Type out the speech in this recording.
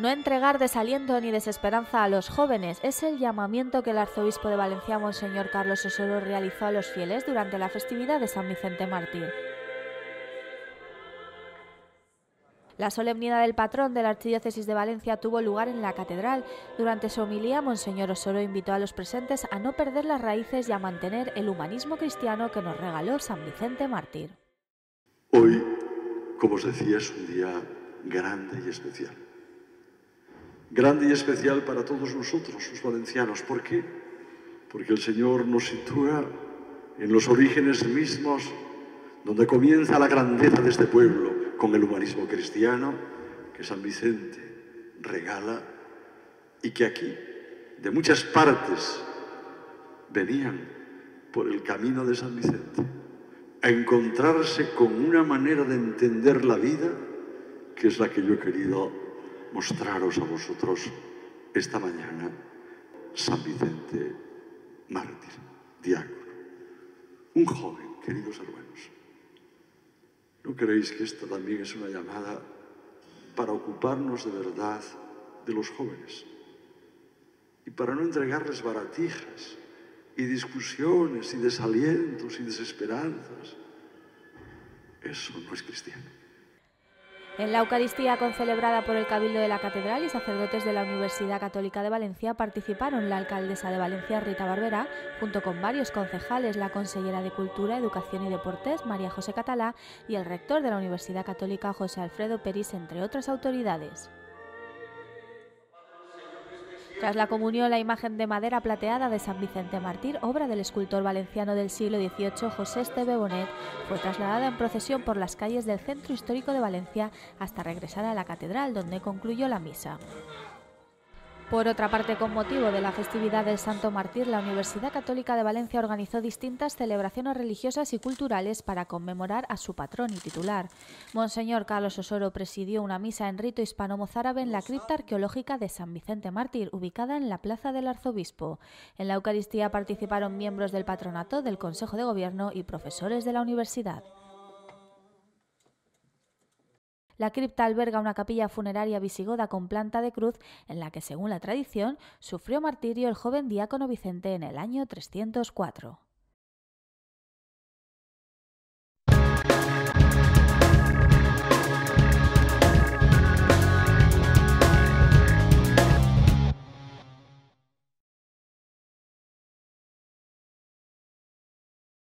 No entregar desaliento ni desesperanza a los jóvenes es el llamamiento que el arzobispo de Valencia, Monseñor Carlos Osoro, realizó a los fieles durante la festividad de San Vicente Mártir. La solemnidad del patrón de la Archidiócesis de Valencia tuvo lugar en la catedral. Durante su homilía, Monseñor Osoro invitó a los presentes a no perder las raíces y a mantener el humanismo cristiano que nos regaló San Vicente Mártir. Hoy, como os decía, es un día grande y especial grande y especial para todos nosotros, los valencianos. ¿Por qué? Porque el Señor nos sitúa en los orígenes mismos donde comienza la grandeza de este pueblo con el humanismo cristiano que San Vicente regala y que aquí, de muchas partes, venían por el camino de San Vicente a encontrarse con una manera de entender la vida que es la que yo he querido mostraros a vosotros esta mañana San Vicente mártir, diácono, un joven, queridos hermanos. ¿No creéis que esta también es una llamada para ocuparnos de verdad de los jóvenes? Y para no entregarles baratijas y discusiones y desalientos y desesperanzas. Eso no es cristiano. En la Eucaristía concelebrada por el Cabildo de la Catedral y sacerdotes de la Universidad Católica de Valencia participaron la alcaldesa de Valencia, Rita Barberá, junto con varios concejales, la consellera de Cultura, Educación y Deportes, María José Catalá, y el rector de la Universidad Católica, José Alfredo Peris, entre otras autoridades. Tras la comunión, la imagen de madera plateada de San Vicente Mártir, obra del escultor valenciano del siglo XVIII José Esteve Bonet, fue trasladada en procesión por las calles del centro histórico de Valencia hasta regresar a la catedral, donde concluyó la misa. Por otra parte, con motivo de la festividad del Santo Mártir, la Universidad Católica de Valencia organizó distintas celebraciones religiosas y culturales para conmemorar a su patrón y titular. Monseñor Carlos Osoro presidió una misa en rito hispano-mozárabe en la cripta arqueológica de San Vicente Mártir, ubicada en la Plaza del Arzobispo. En la Eucaristía participaron miembros del patronato, del Consejo de Gobierno y profesores de la universidad. La cripta alberga una capilla funeraria visigoda con planta de cruz en la que, según la tradición, sufrió martirio el joven diácono Vicente en el año 304.